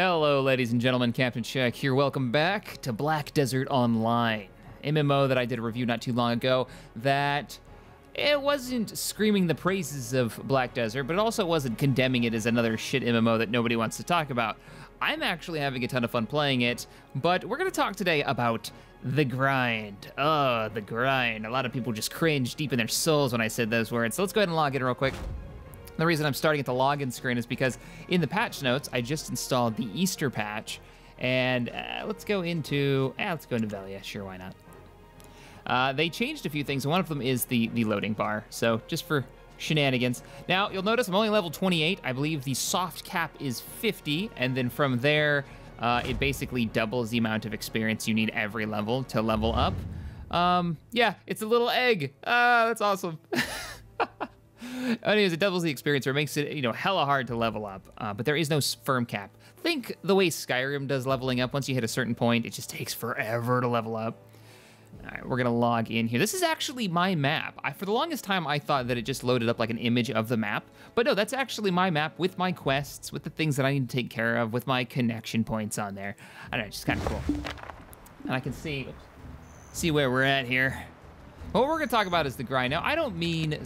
Hello, ladies and gentlemen. Captain Shack here. Welcome back to Black Desert Online, MMO that I did a review not too long ago. That it wasn't screaming the praises of Black Desert, but it also wasn't condemning it as another shit MMO that nobody wants to talk about. I'm actually having a ton of fun playing it, but we're gonna talk today about the grind. Oh, the grind. A lot of people just cringe deep in their souls when I said those words. So let's go ahead and log in real quick. The reason I'm starting at the login screen is because in the patch notes, I just installed the Easter patch. And uh, let's go into, eh, let's go into Velia, sure, why not? Uh, they changed a few things, one of them is the, the loading bar. So just for shenanigans. Now, you'll notice I'm only level 28. I believe the soft cap is 50, and then from there, uh, it basically doubles the amount of experience you need every level to level up. Um, yeah, it's a little egg. Ah, that's awesome. Anyways, it doubles the experience, or makes it, you know, hella hard to level up. Uh, but there is no firm cap. Think the way Skyrim does leveling up. Once you hit a certain point, it just takes forever to level up. All right, we're gonna log in here. This is actually my map. I, for the longest time, I thought that it just loaded up like an image of the map, but no, that's actually my map with my quests, with the things that I need to take care of, with my connection points on there. I don't know, it's just kind of cool. And I can see, see where we're at here. What we're gonna talk about is the grind. Now, I don't mean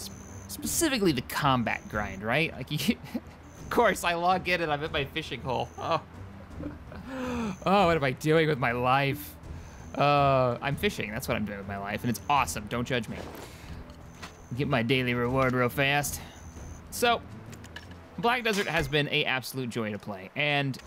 specifically the combat grind, right? Like, you, of course, I log in and I'm at my fishing hole. Oh, oh, what am I doing with my life? Uh, I'm fishing. That's what I'm doing with my life, and it's awesome. Don't judge me. Get my daily reward real fast. So, Black Desert has been a absolute joy to play, and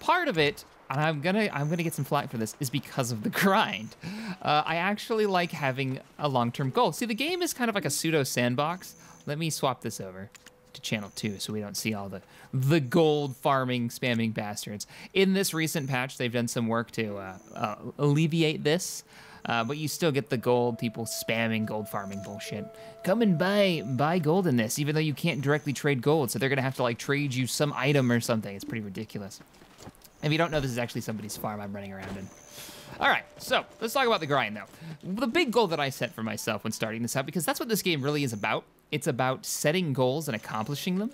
part of it, and I'm gonna I'm gonna get some flack for this, is because of the grind. Uh, I actually like having a long-term goal. See, the game is kind of like a pseudo sandbox. Let me swap this over to channel two so we don't see all the the gold farming spamming bastards. In this recent patch they've done some work to uh, uh, alleviate this uh, but you still get the gold people spamming gold farming bullshit. Come and buy buy gold in this even though you can't directly trade gold so they're gonna have to like trade you some item or something. It's pretty ridiculous. If you don't know this is actually somebody's farm i'm running around in. All right, so let's talk about the grind though. The big goal that I set for myself when starting this out, because that's what this game really is about, it's about setting goals and accomplishing them.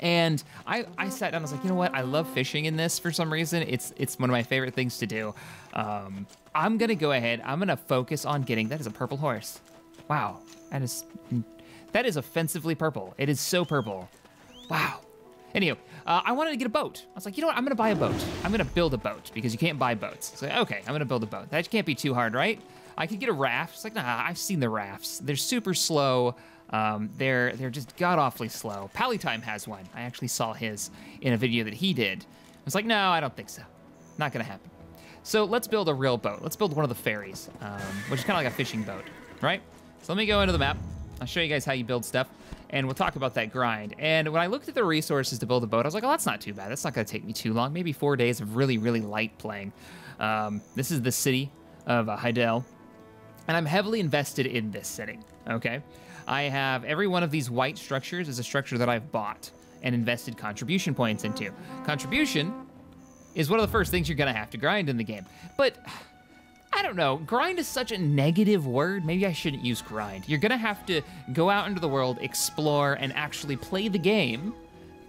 And I, I sat down, I was like, you know what? I love fishing in this for some reason. It's it's one of my favorite things to do. Um, I'm gonna go ahead, I'm gonna focus on getting, that is a purple horse. Wow, that is, that is offensively purple. It is so purple. Wow. Anywho, uh, I wanted to get a boat. I was like, you know what? I'm gonna buy a boat. I'm gonna build a boat because you can't buy boats. So, okay, I'm gonna build a boat. That can't be too hard, right? I could get a raft. It's like, nah, I've seen the rafts. They're super slow. Um, they're they're just god awfully slow. Pallytime has one. I actually saw his in a video that he did. I was like, no, I don't think so. Not gonna happen. So let's build a real boat. Let's build one of the ferries, um, which is kind of like a fishing boat, right? So let me go into the map. I'll show you guys how you build stuff, and we'll talk about that grind. And when I looked at the resources to build a boat, I was like, oh, that's not too bad. That's not gonna take me too long. Maybe four days of really, really light playing. Um, this is the city of uh, Heidel, and I'm heavily invested in this city, okay? I have every one of these white structures is a structure that I've bought and invested contribution points into. Contribution is one of the first things you're gonna have to grind in the game. But I don't know, grind is such a negative word. Maybe I shouldn't use grind. You're gonna have to go out into the world, explore, and actually play the game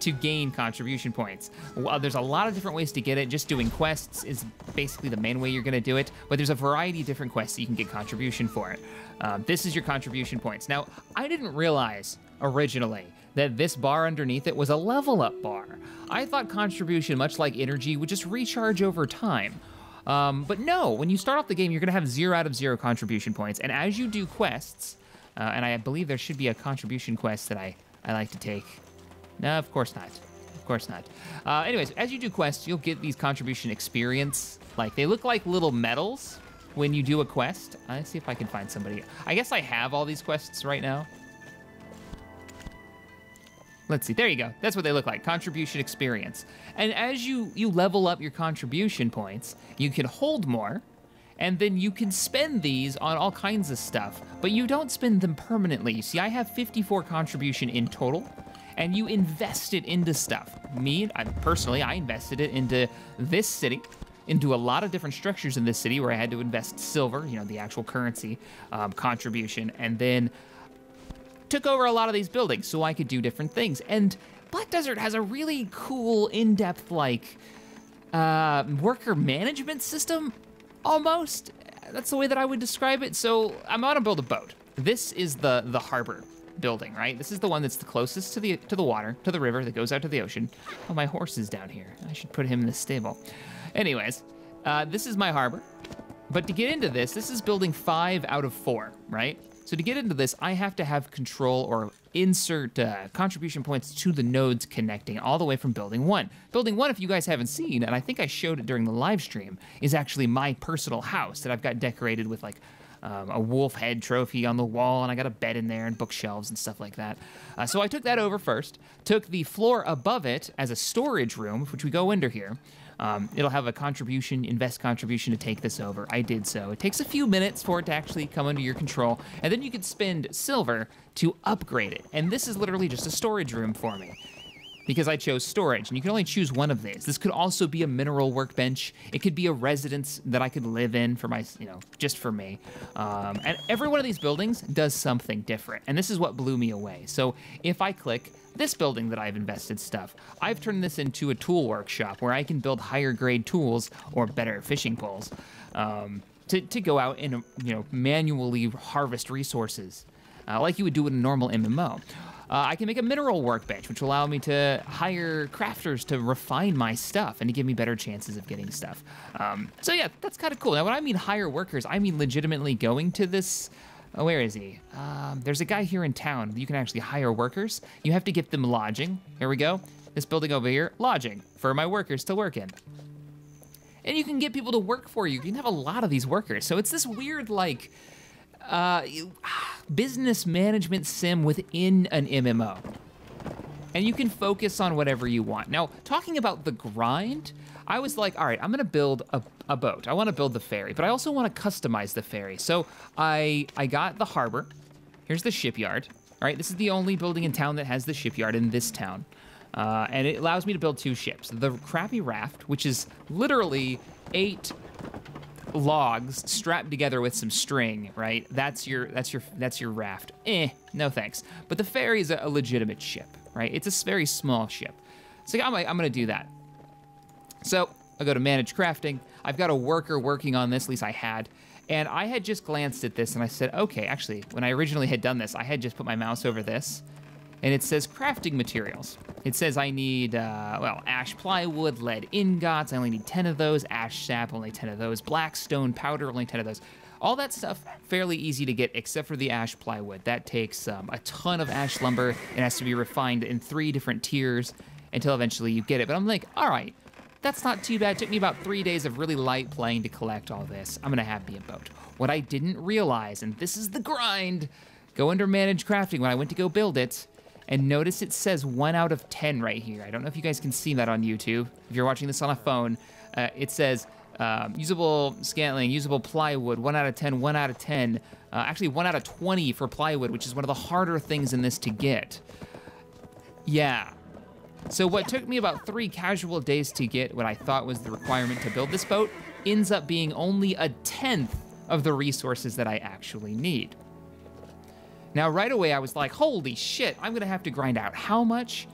to gain contribution points. Well, there's a lot of different ways to get it. Just doing quests is basically the main way you're gonna do it, but there's a variety of different quests that you can get contribution for it. Um, this is your contribution points. Now, I didn't realize originally that this bar underneath it was a level up bar. I thought contribution, much like energy, would just recharge over time. Um, but no, when you start off the game, you're gonna have zero out of zero contribution points. And as you do quests, uh, and I believe there should be a contribution quest that I, I like to take. No, of course not. Of course not. Uh, anyways, as you do quests, you'll get these contribution experience. Like, they look like little medals when you do a quest. Let's see if I can find somebody. I guess I have all these quests right now. Let's see, there you go. That's what they look like, contribution experience. And as you, you level up your contribution points, you can hold more, and then you can spend these on all kinds of stuff, but you don't spend them permanently. You see, I have 54 contribution in total, and you invest it into stuff. Me, I, personally, I invested it into this city, into a lot of different structures in this city where I had to invest silver, you know, the actual currency um, contribution, and then took over a lot of these buildings so I could do different things. And Black Desert has a really cool, in-depth, like, uh, worker management system, almost. That's the way that I would describe it. So I'm gonna build a boat. This is the the harbor building, right? This is the one that's the closest to the to the water, to the river that goes out to the ocean. Oh, my horse is down here. I should put him in the stable. Anyways, uh, this is my harbor. But to get into this, this is building five out of four, right? So to get into this, I have to have control or insert uh, contribution points to the nodes connecting all the way from building one. Building one, if you guys haven't seen, and I think I showed it during the live stream, is actually my personal house that I've got decorated with like um, a wolf head trophy on the wall, and I got a bed in there and bookshelves and stuff like that. Uh, so I took that over first, took the floor above it as a storage room, which we go into here. Um, it'll have a contribution, invest contribution to take this over. I did so. It takes a few minutes for it to actually come under your control, and then you can spend silver to upgrade it. And this is literally just a storage room for me because I chose storage, and you can only choose one of these. This could also be a mineral workbench. It could be a residence that I could live in for my, you know, just for me. Um, and every one of these buildings does something different, and this is what blew me away. So if I click this building that I've invested stuff, I've turned this into a tool workshop where I can build higher grade tools or better fishing poles um, to, to go out and, you know, manually harvest resources. Uh, like you would do in a normal MMO. Uh, I can make a mineral workbench, which will allow me to hire crafters to refine my stuff and to give me better chances of getting stuff. Um, so yeah, that's kind of cool. Now, when I mean hire workers, I mean legitimately going to this. Oh, where is he? Um, there's a guy here in town. You can actually hire workers. You have to give them lodging. Here we go. This building over here, lodging for my workers to work in. And you can get people to work for you. You can have a lot of these workers. So it's this weird, like, uh, business management sim within an MMO. And you can focus on whatever you want. Now, talking about the grind, I was like, all right, I'm gonna build a, a boat. I wanna build the ferry, but I also wanna customize the ferry. So I, I got the harbor. Here's the shipyard. All right, this is the only building in town that has the shipyard in this town. Uh, and it allows me to build two ships. The crappy raft, which is literally eight logs strapped together with some string, right? That's your that's your that's your raft. Eh, no thanks. But the ferry is a, a legitimate ship, right? It's a very small ship. So I'm like, I'm gonna do that. So I go to manage crafting. I've got a worker working on this, at least I had. And I had just glanced at this and I said, okay, actually, when I originally had done this, I had just put my mouse over this and it says crafting materials. It says I need, uh, well, ash plywood, lead ingots, I only need 10 of those, ash sap, only 10 of those, black stone powder, only 10 of those. All that stuff fairly easy to get except for the ash plywood. That takes um, a ton of ash lumber. It has to be refined in three different tiers until eventually you get it. But I'm like, all right, that's not too bad. It took me about three days of really light playing to collect all this. I'm gonna have me a boat. What I didn't realize, and this is the grind, go under manage crafting when I went to go build it, and notice it says one out of 10 right here. I don't know if you guys can see that on YouTube. If you're watching this on a phone, uh, it says um, usable scantling, usable plywood, one out of 10, one out of 10. Uh, actually, one out of 20 for plywood, which is one of the harder things in this to get. Yeah. So what took me about three casual days to get what I thought was the requirement to build this boat ends up being only a tenth of the resources that I actually need. Now, right away, I was like, holy shit, I'm gonna have to grind out how much?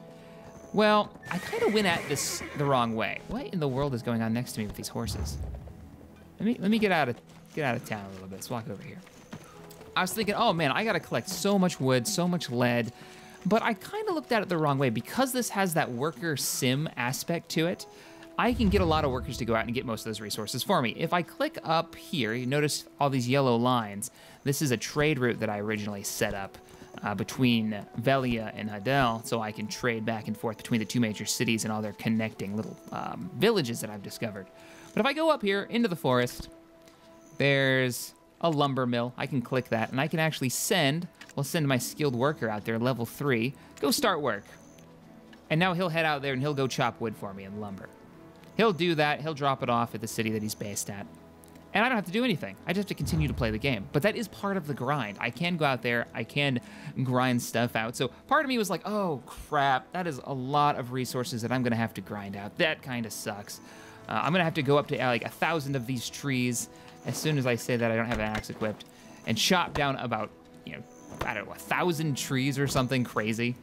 Well, I kind of went at this the wrong way. What in the world is going on next to me with these horses? Let me let me get out of get out of town a little bit. Let's walk over here. I was thinking, oh man, I gotta collect so much wood, so much lead, but I kind of looked at it the wrong way because this has that worker sim aspect to it. I can get a lot of workers to go out and get most of those resources for me. If I click up here, you notice all these yellow lines. This is a trade route that I originally set up uh, between Velia and Heidel, so I can trade back and forth between the two major cities and all their connecting little um, villages that I've discovered. But if I go up here into the forest, there's a lumber mill. I can click that, and I can actually send, we'll send my skilled worker out there, level three, go start work. And now he'll head out there and he'll go chop wood for me and lumber. He'll do that. He'll drop it off at the city that he's based at. And I don't have to do anything. I just have to continue to play the game. But that is part of the grind. I can go out there, I can grind stuff out. So part of me was like, oh crap, that is a lot of resources that I'm gonna have to grind out. That kind of sucks. Uh, I'm gonna have to go up to like a thousand of these trees as soon as I say that I don't have an axe equipped and chop down about, you know, I don't know, a thousand trees or something crazy.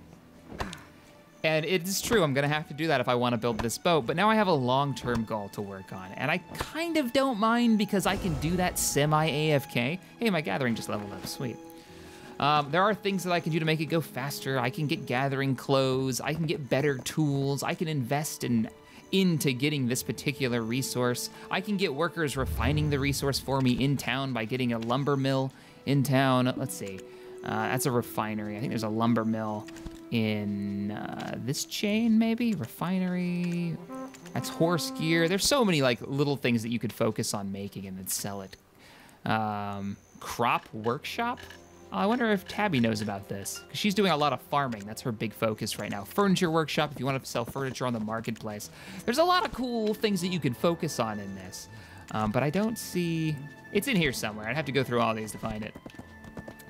And it's true, I'm gonna have to do that if I wanna build this boat, but now I have a long-term goal to work on. And I kind of don't mind because I can do that semi-AFK. Hey, my gathering just leveled up, sweet. Um, there are things that I can do to make it go faster. I can get gathering clothes, I can get better tools, I can invest in into getting this particular resource. I can get workers refining the resource for me in town by getting a lumber mill in town. Let's see. Uh, that's a refinery. I think there's a lumber mill in uh, this chain, maybe? Refinery. That's horse gear. There's so many like little things that you could focus on making and then sell it. Um, crop workshop. I wonder if Tabby knows about this. Because she's doing a lot of farming. That's her big focus right now. Furniture workshop, if you want to sell furniture on the marketplace. There's a lot of cool things that you can focus on in this. Um, but I don't see... It's in here somewhere. I'd have to go through all these to find it.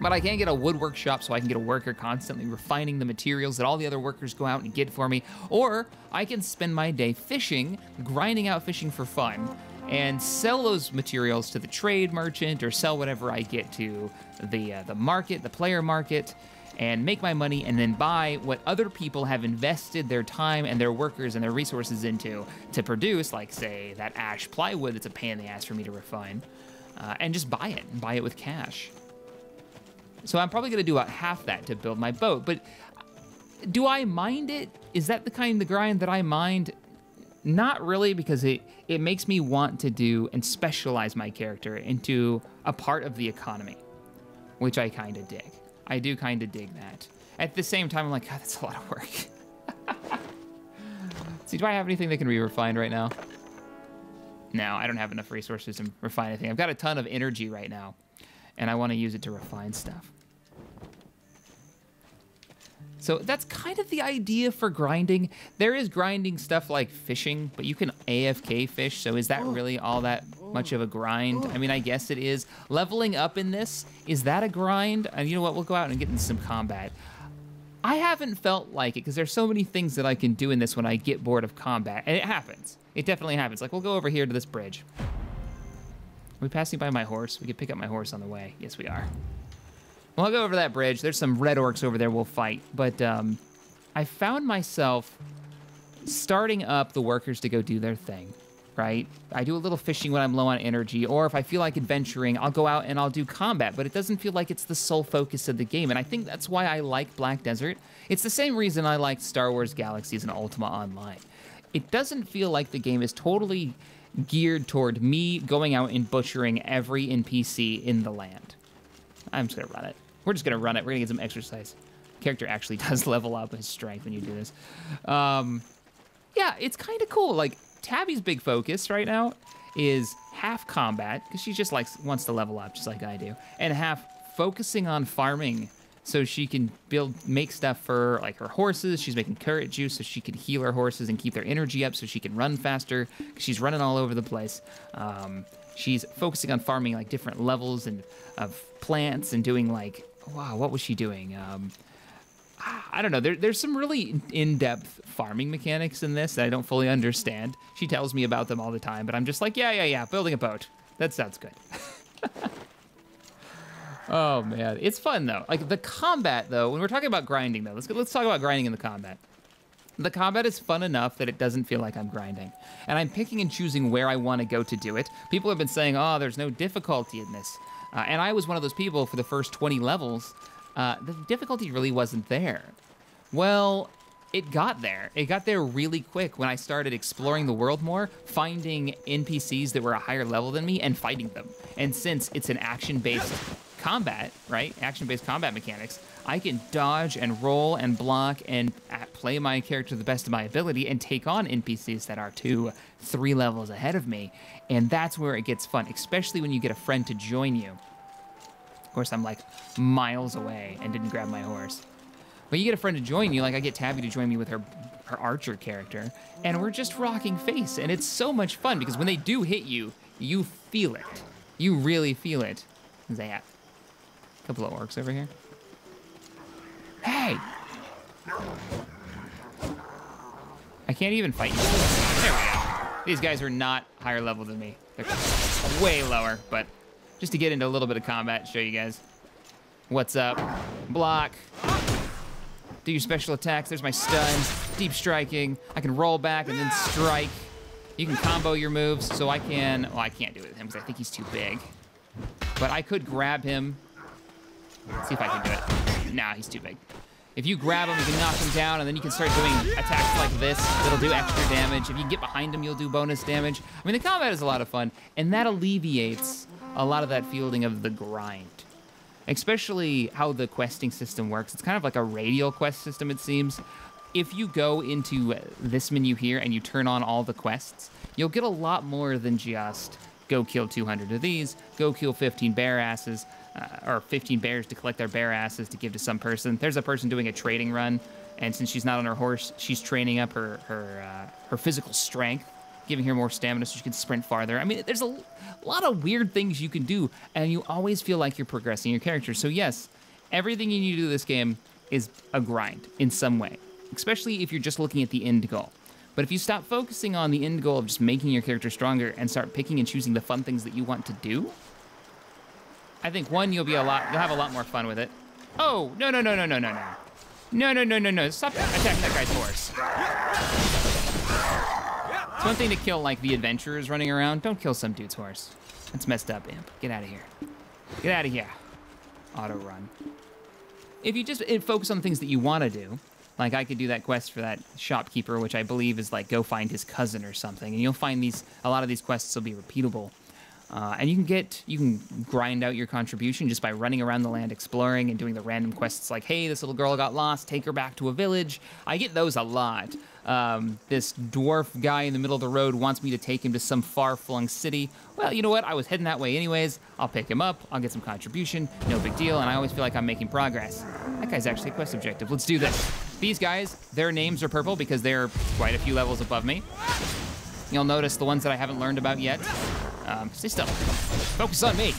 But I can get a wood workshop so I can get a worker constantly refining the materials that all the other workers go out and get for me. Or I can spend my day fishing, grinding out fishing for fun, and sell those materials to the trade merchant or sell whatever I get to the uh, the market, the player market, and make my money and then buy what other people have invested their time and their workers and their resources into to produce, like say that ash plywood that's a pain in the ass for me to refine, uh, and just buy it, buy it with cash. So I'm probably gonna do about half that to build my boat, but do I mind it? Is that the kind of grind that I mind? Not really, because it, it makes me want to do and specialize my character into a part of the economy, which I kind of dig. I do kind of dig that. At the same time, I'm like, God, that's a lot of work. See, do I have anything that can be refined right now? No, I don't have enough resources to refine anything. I've got a ton of energy right now, and I want to use it to refine stuff. So that's kind of the idea for grinding. There is grinding stuff like fishing, but you can AFK fish, so is that really all that much of a grind? I mean, I guess it is. Leveling up in this, is that a grind? And you know what, we'll go out and get into some combat. I haven't felt like it because there's so many things that I can do in this when I get bored of combat, and it happens. It definitely happens. Like, we'll go over here to this bridge. Are we passing by my horse? We could pick up my horse on the way. Yes, we are. Well, I'll go over that bridge. There's some red orcs over there we'll fight. But um, I found myself starting up the workers to go do their thing, right? I do a little fishing when I'm low on energy, or if I feel like adventuring, I'll go out and I'll do combat, but it doesn't feel like it's the sole focus of the game. And I think that's why I like Black Desert. It's the same reason I like Star Wars Galaxies and Ultima Online. It doesn't feel like the game is totally geared toward me going out and butchering every NPC in the land. I'm just gonna run it. We're just gonna run it. We're gonna get some exercise. Character actually does level up his strength when you do this. Um, yeah, it's kind of cool. Like Tabby's big focus right now is half combat because she just likes wants to level up just like I do, and half focusing on farming so she can build make stuff for like her horses. She's making carrot juice so she can heal her horses and keep their energy up so she can run faster. She's running all over the place. Um, she's focusing on farming like different levels and of plants and doing like wow, what was she doing? Um, I don't know. There, there's some really in-depth farming mechanics in this that I don't fully understand. She tells me about them all the time, but I'm just like, yeah, yeah, yeah, building a boat. That sounds good. oh man, it's fun though. Like the combat though, when we're talking about grinding though, let's let's talk about grinding in the combat. The combat is fun enough that it doesn't feel like I'm grinding. And I'm picking and choosing where I want to go to do it. People have been saying, oh, there's no difficulty in this. Uh, and I was one of those people for the first 20 levels, uh, the difficulty really wasn't there. Well, it got there. It got there really quick when I started exploring the world more, finding NPCs that were a higher level than me and fighting them. And since it's an action-based combat, right? Action-based combat mechanics, I can dodge and roll and block and uh, play my character to the best of my ability and take on NPCs that are two, three levels ahead of me. And that's where it gets fun, especially when you get a friend to join you. Of course, I'm like miles away and didn't grab my horse. But you get a friend to join you, like I get Tabby to join me with her her archer character, and we're just rocking face, and it's so much fun because when they do hit you, you feel it. You really feel it. A couple of orcs over here. Hey! I can't even fight. There we go. These guys are not higher level than me. They're way lower, but just to get into a little bit of combat, show you guys what's up. Block. do your special attacks. There's my stuns, deep striking. I can roll back and then strike. You can combo your moves, so I can, well, I can't do it with him because I think he's too big. But I could grab him. Let's see if I can do it. Nah, he's too big. If you grab him, you can knock him down, and then you can start doing attacks like this that'll do extra damage. If you get behind him, you'll do bonus damage. I mean, the combat is a lot of fun, and that alleviates a lot of that fielding of the grind. Especially how the questing system works. It's kind of like a radial quest system, it seems. If you go into uh, this menu here and you turn on all the quests, you'll get a lot more than just go kill 200 of these, go kill 15 bear asses, uh, or 15 bears to collect their bear asses to give to some person. There's a person doing a trading run, and since she's not on her horse, she's training up her her uh, her physical strength, giving her more stamina so she can sprint farther. I mean, there's a lot of weird things you can do, and you always feel like you're progressing your character. So yes, everything you need to do this game is a grind in some way, especially if you're just looking at the end goal. But if you stop focusing on the end goal of just making your character stronger and start picking and choosing the fun things that you want to do, I think one, you'll be a lot, you'll have a lot more fun with it. Oh, no, no, no, no, no, no, no. No, no, no, no, no. Stop attacking that guy's horse. It's one thing to kill, like, the adventurers running around. Don't kill some dude's horse. That's messed up, Imp. Get out of here. Get out of here. Auto run. If you just focus on the things that you want to do, like I could do that quest for that shopkeeper, which I believe is like go find his cousin or something, and you'll find these. A lot of these quests will be repeatable, uh, and you can get you can grind out your contribution just by running around the land exploring and doing the random quests like, hey, this little girl got lost, take her back to a village. I get those a lot. Um, this dwarf guy in the middle of the road wants me to take him to some far-flung city. Well, you know what? I was heading that way anyways. I'll pick him up. I'll get some contribution. No big deal. And I always feel like I'm making progress. That guy's actually a quest objective. Let's do this. These guys, their names are purple because they're quite a few levels above me. You'll notice the ones that I haven't learned about yet. Um, stay. Focus on me.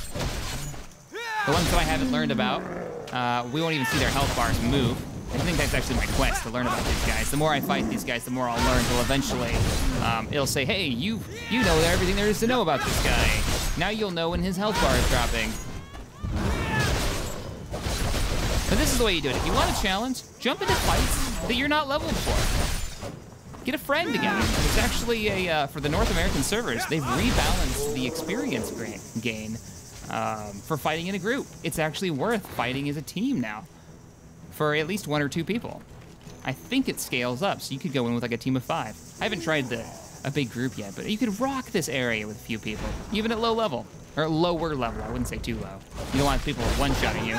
The ones that I haven't learned about, uh, we won't even see their health bars move. I think that's actually my quest to learn about these guys. The more I fight these guys, the more I'll learn till eventually um, it'll say, hey, you you know everything there is to know about this guy. Now you'll know when his health bar is dropping. But this is the way you do it. If you want a challenge, jump into fights that you're not leveled for. Get a friend again. It's actually a, uh, for the North American servers, they've rebalanced the experience gain um, for fighting in a group. It's actually worth fighting as a team now for at least one or two people. I think it scales up, so you could go in with like a team of five. I haven't tried the a big group yet, but you could rock this area with a few people, even at low level. Or lower level, I wouldn't say too low. You don't want people one-shotting you.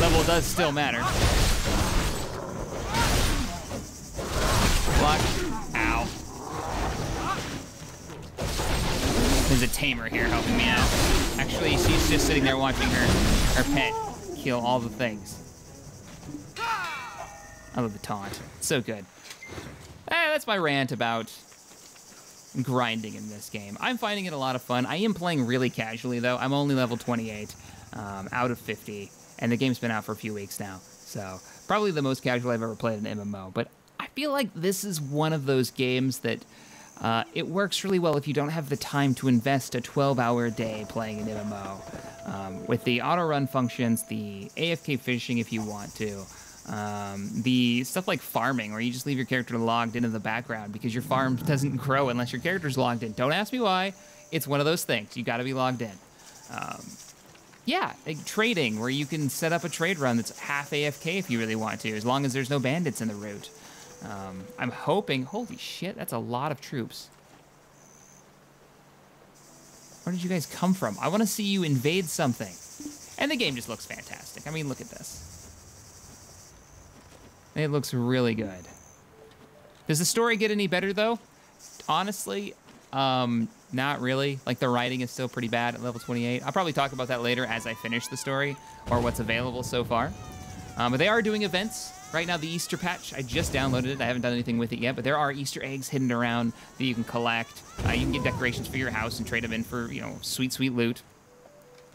Level does still matter. Block. There's a tamer here helping me out. Actually, she's just sitting there watching her, her pet kill all the things. I love the taunt. so good. Eh, that's my rant about grinding in this game. I'm finding it a lot of fun. I am playing really casually, though. I'm only level 28 um, out of 50, and the game's been out for a few weeks now. So, probably the most casual I've ever played an MMO. But I feel like this is one of those games that uh, it works really well if you don't have the time to invest a 12 hour day playing an MMO. Um, with the auto run functions, the AFK fishing if you want to, um, the stuff like farming, where you just leave your character logged into the background because your farm doesn't grow unless your character's logged in. Don't ask me why. It's one of those things. You got to be logged in. Um, yeah, like trading, where you can set up a trade run that's half AFK if you really want to, as long as there's no bandits in the route. Um, I'm hoping. Holy shit, that's a lot of troops. Where did you guys come from? I want to see you invade something. And the game just looks fantastic. I mean, look at this. It looks really good. Does the story get any better though? Honestly, um, not really. Like the writing is still pretty bad at level 28. I'll probably talk about that later as I finish the story or what's available so far. Um, but they are doing events. Right now, the Easter patch, I just downloaded it. I haven't done anything with it yet, but there are Easter eggs hidden around that you can collect. Uh, you can get decorations for your house and trade them in for, you know, sweet, sweet loot,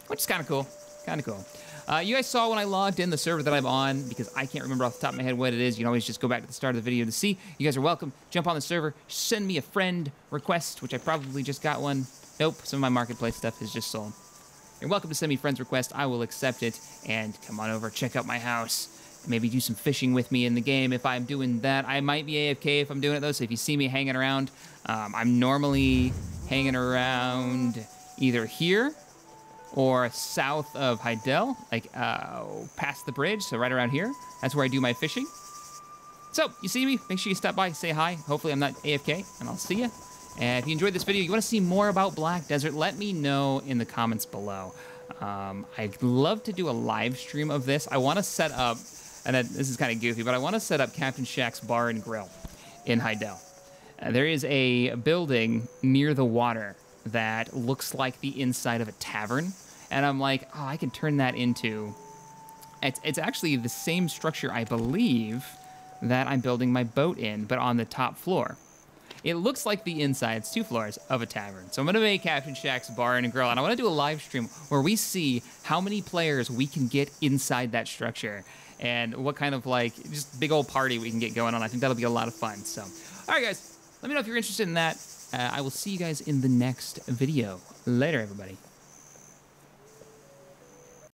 which is kind of cool. Kind of cool. Uh, you guys saw when I logged in the server that I'm on, because I can't remember off the top of my head what it is. You can always just go back to the start of the video to see. You guys are welcome. Jump on the server, send me a friend request, which I probably just got one. Nope, some of my marketplace stuff is just sold. You're welcome to send me friends request. I will accept it. And come on over, check out my house. Maybe do some fishing with me in the game if I'm doing that. I might be AFK if I'm doing it though, so if you see me hanging around, um, I'm normally hanging around either here or south of Heidel, like uh, past the bridge, so right around here. That's where I do my fishing. So, you see me, make sure you stop by, say hi. Hopefully I'm not AFK, and I'll see you. And if you enjoyed this video, you want to see more about Black Desert, let me know in the comments below. Um, I'd love to do a live stream of this. I want to set up, and then, this is kind of goofy, but I want to set up Captain Shack's Bar and Grill in Heidel. Uh, there is a building near the water that looks like the inside of a tavern. And I'm like, oh, I can turn that into. It's, it's actually the same structure, I believe, that I'm building my boat in, but on the top floor. It looks like the insides, two floors, of a tavern. So I'm going to make Captain Shack's Bar and Grill, and I want to do a live stream where we see how many players we can get inside that structure and what kind of like just big old party we can get going on. I think that'll be a lot of fun. So, all right, guys, let me know if you're interested in that. Uh, I will see you guys in the next video. Later, everybody.